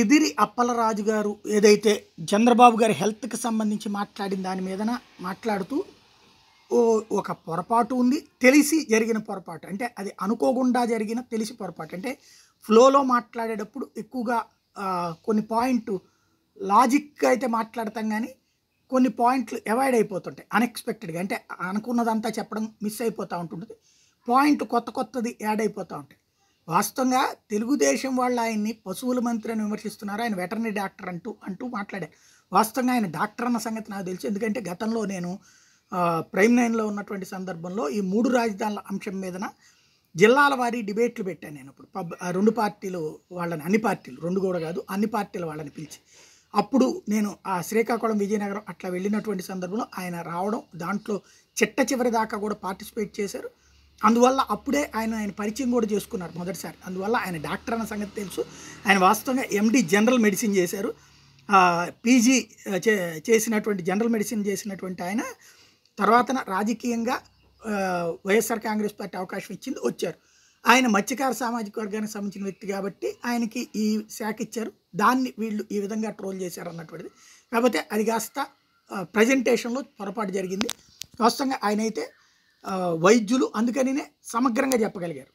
ఎదిరి అప్పలరాజు గారు ఏదైతే చంద్రబాబు గారి హెల్త్కి సంబంధించి మాట్లాడిన దాని మీదన మాట్లాడుతూ ఓ ఒక పొరపాటు ఉంది. తెలిసి జరిగిన పొరపాటు. అంటే అది అనుకోకుండా జరిగిన తెలిసి పొరపాటు. అంటే ఫ్లోలో మాట్లాడేటప్పుడు ఎక్కువగా కొన్ని పాయింట్ లాజిక్ అయితే మాట్లాడతాం కానీ కొన్ని పాయింట్లు అవాయిడ్ అయిపోతుంటాయి అన్ఎక్స్పెక్టెడ్గా. అంటే అనుకున్నదంతా చెప్పడం మిస్ అయిపోతూ ఉంటుంది పాయింట్ కొత్త కొత్తది యాడ్ అయిపోతూ ఉంటాయి. వాస్తవంగా తెలుగుదేశం వాళ్ళు ఆయన్ని పశువుల మంత్రి అని విమర్శిస్తున్నారు. ఆయన వెటర్నరీ డాక్టర్ అంటూ అంటూ మాట్లాడారు. వాస్తవంగా ఆయన డాక్టర్ అన్న సంగతి నాకు తెలుసు. ఎందుకంటే గతంలో నేను ప్రైమ్ నైన్లో ఉన్నటువంటి సందర్భంలో ఈ మూడు రాజధానుల అంశం మీదన జిల్లాల వారి డిబేట్లు పెట్టాను నేను ఇప్పుడు పబ్ రెండు పార్టీలు వాళ్ళని అన్ని పార్టీలు రెండు కూడా కాదు అన్ని పార్టీల వాళ్ళని పిలిచి. అప్పుడు నేను ఆ శ్రీకాకుళం విజయనగరం అట్లా వెళ్ళినటువంటి సందర్భంలో ఆయన రావడం దాంట్లో చిట్ట చివరి దాకా కూడా పార్టిసిపేట్ చేశారు. అందువల్ల అప్పుడే ఆయన ఆయన పరిచయం కూడా చేసుకున్నారు మొదటిసారి. అందువల్ల ఆయన డాక్టర్ అన్న సంగతి తెలుసు. ఆయన వాస్తవంగా ఎండి జనరల్ మెడిసిన్ చేశారు. పీజీ చే చేసినటువంటి జనరల్ మెడిసిన్ చేసినటువంటి ఆయన తర్వాత రాజకీయంగా వైఎస్ఆర్ కాంగ్రెస్ పార్టీ అవకాశం ఇచ్చింది వచ్చారు. ఆయన మత్స్యకార సామాజిక వర్గానికి సంబంధించిన వ్యక్తి కాబట్టి ఆయనకి ఈ శాఖ ఇచ్చారు. దాన్ని వీళ్ళు ఈ విధంగా ట్రోల్ చేశారు అన్నటువంటిది. కాకపోతే అది కాస్త ప్రజెంటేషన్లో పొరపాటు జరిగింది. వాస్తవంగా ఆయన అయితే వైద్యులు అందుకనినే సమగ్రంగా చెప్పగలిగారు.